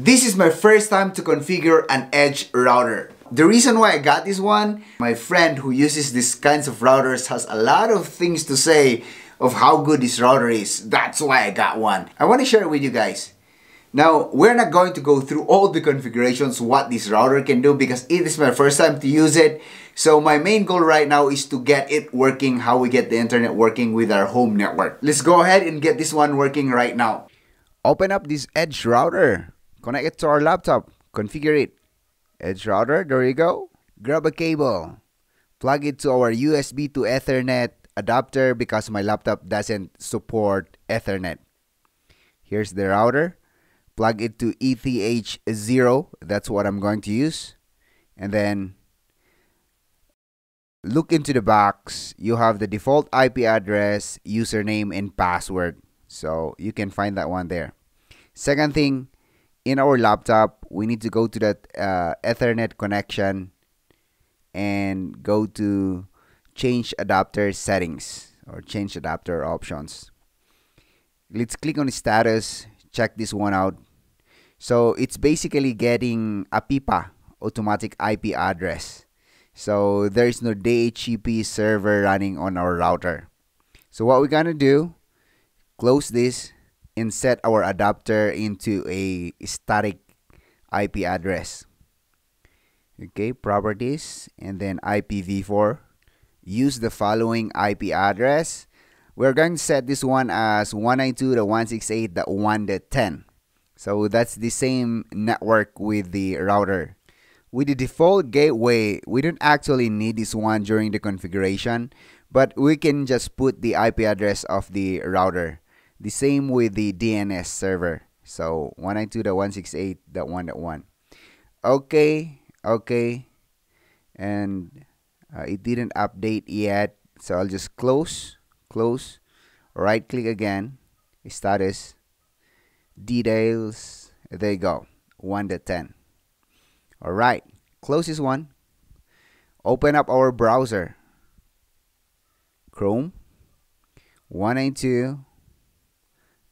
This is my first time to configure an Edge router. The reason why I got this one, my friend who uses these kinds of routers has a lot of things to say of how good this router is. That's why I got one. I want to share it with you guys. Now, we're not going to go through all the configurations what this router can do because it is my first time to use it. So my main goal right now is to get it working how we get the internet working with our home network. Let's go ahead and get this one working right now. Open up this Edge router. Connect it to our laptop. Configure it. Edge router, there you go. Grab a cable. Plug it to our USB to Ethernet adapter because my laptop doesn't support Ethernet. Here's the router plug it to ETH0 that's what I'm going to use and then look into the box you have the default IP address username and password so you can find that one there second thing in our laptop we need to go to that uh, Ethernet connection and go to change adapter settings or change adapter options let's click on status check this one out so it's basically getting APIPA automatic IP address. So there is no DHCP server running on our router. So what we're gonna do, close this and set our adapter into a static IP address. Okay, properties and then IPv4. Use the following IP address. We're going to set this one as 192.168.1.10. So that's the same network with the router. With the default gateway, we don't actually need this one during the configuration, but we can just put the IP address of the router. The same with the DNS server. So 192.168.1.1. Okay, okay. And uh, it didn't update yet. So I'll just close, close, right click again, status, details there you go 1 to 10 all right close this one open up our browser chrome 192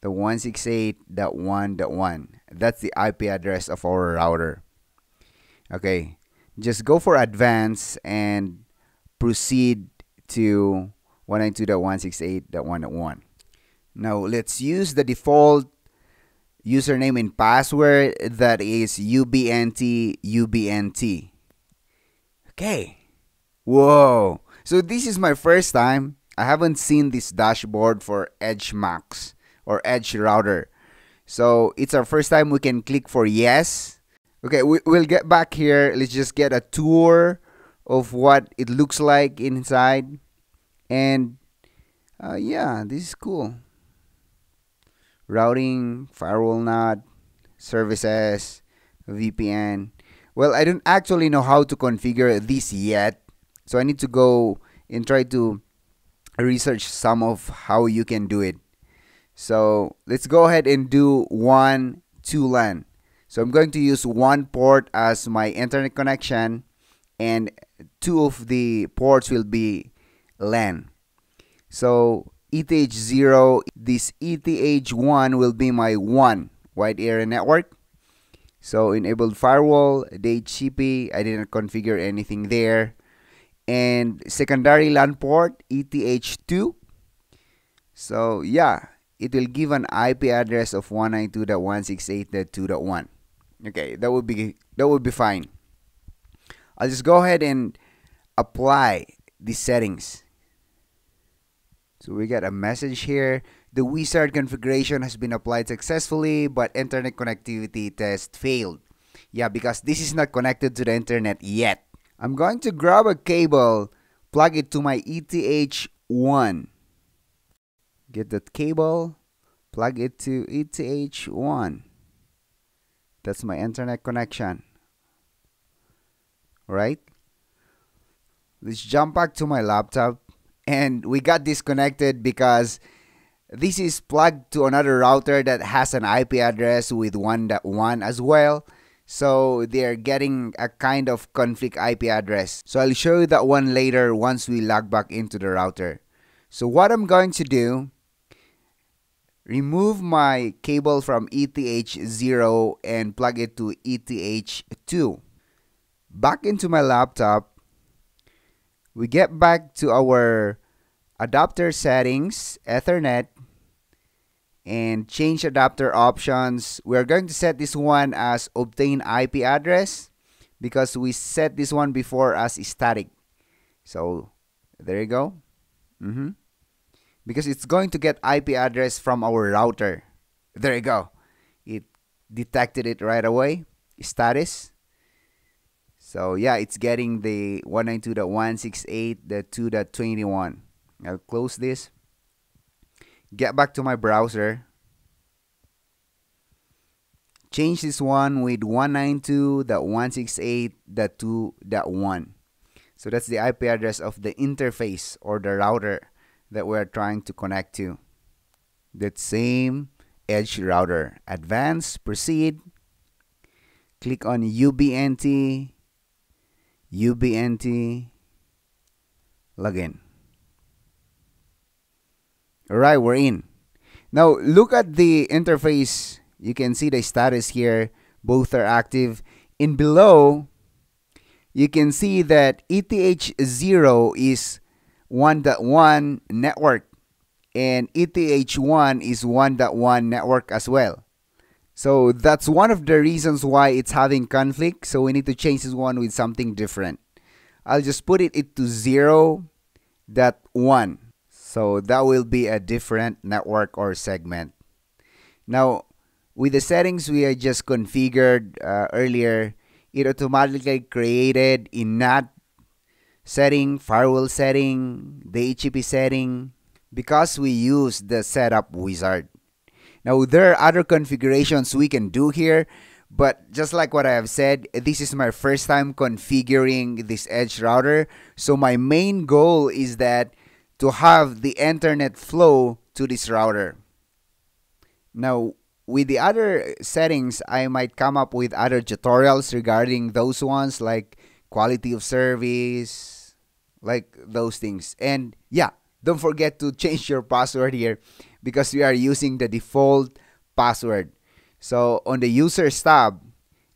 the 168.1.1 that's the IP address of our router. Okay. Just go for advanced and proceed to 192.168.1.1 now let's use the default username and password that is ubnt ubnt okay. Whoa. So this is my first time. I haven't seen this dashboard for EdgeMAX or edge router so it's our first time we can click for yes okay we, we'll get back here let's just get a tour of what it looks like inside and uh, yeah this is cool routing, firewall NAT, services, VPN. Well, I don't actually know how to configure this yet. So I need to go and try to research some of how you can do it. So let's go ahead and do one two LAN. So I'm going to use one port as my internet connection and two of the ports will be LAN. So ETH0, this ETH1 will be my 1 wide area network. So enabled firewall, DHCP, I didn't configure anything there. And secondary LAN port, ETH2. So yeah, it will give an IP address of 192.168.2.1. Okay, that would be that would be fine. I'll just go ahead and apply the settings. So we get a message here. The wizard configuration has been applied successfully, but internet connectivity test failed. Yeah, because this is not connected to the internet yet. I'm going to grab a cable, plug it to my ETH1. Get that cable, plug it to ETH1. That's my internet connection. Right? Let's jump back to my laptop and we got disconnected because this is plugged to another router that has an IP address with 1.1 as well. So they're getting a kind of conflict IP address. So I'll show you that one later once we log back into the router. So what I'm going to do, remove my cable from ETH0 and plug it to ETH2. Back into my laptop, we get back to our adapter settings, Ethernet, and change adapter options. We're going to set this one as obtain IP address because we set this one before as static. So there you go. Mm -hmm because it's going to get IP address from our router. There you go. It detected it right away. Status. So yeah, it's getting the 192.168.2.21. I'll close this. Get back to my browser. Change this one with 192.168.2.1. So that's the IP address of the interface or the router that we're trying to connect to. That same edge router. Advance, proceed. Click on UBNT, UBNT, login. Alright, we're in. Now look at the interface. You can see the status here. Both are active. In below, you can see that ETH0 is 1.1 network and ETH1 is 1.1 network as well. So that's one of the reasons why it's having conflict. So we need to change this one with something different. I'll just put it into 0.1. So that will be a different network or segment. Now, with the settings we just configured uh, earlier, it automatically created in NAT setting, firewall setting, DHCP setting, because we use the setup wizard. Now, there are other configurations we can do here, but just like what I have said, this is my first time configuring this edge router. So my main goal is that to have the internet flow to this router. Now, with the other settings, I might come up with other tutorials regarding those ones like quality of service, like those things. And yeah don't forget to change your password here because we are using the default password. So on the users tab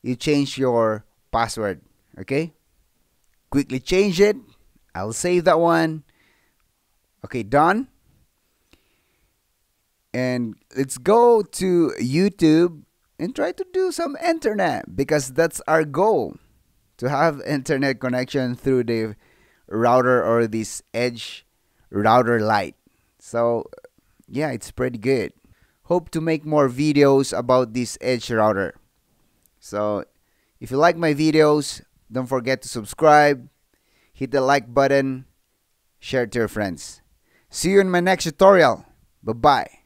you change your password okay? Quickly change it. I'll save that one. Okay done. And let's go to YouTube and try to do some internet because that's our goal to have internet connection through the router or this edge router Lite. So yeah, it's pretty good. Hope to make more videos about this edge router. So if you like my videos, don't forget to subscribe, hit the like button, share to your friends. See you in my next tutorial. Bye-bye.